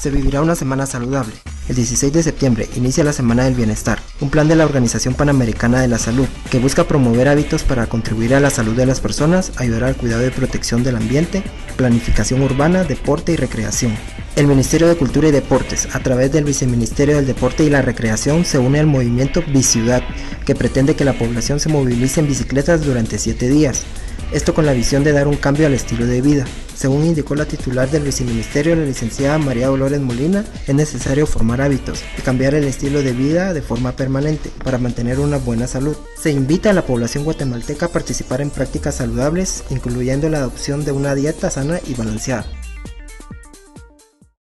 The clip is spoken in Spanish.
se vivirá una semana saludable. El 16 de septiembre inicia la Semana del Bienestar, un plan de la Organización Panamericana de la Salud que busca promover hábitos para contribuir a la salud de las personas, ayudar al cuidado y protección del ambiente, planificación urbana, deporte y recreación. El Ministerio de Cultura y Deportes, a través del Viceministerio del Deporte y la Recreación, se une al movimiento Biciudad, que pretende que la población se movilice en bicicletas durante 7 días. Esto con la visión de dar un cambio al estilo de vida. Según indicó la titular del viceministerio, la licenciada María Dolores Molina, es necesario formar hábitos y cambiar el estilo de vida de forma permanente para mantener una buena salud. Se invita a la población guatemalteca a participar en prácticas saludables, incluyendo la adopción de una dieta sana y balanceada.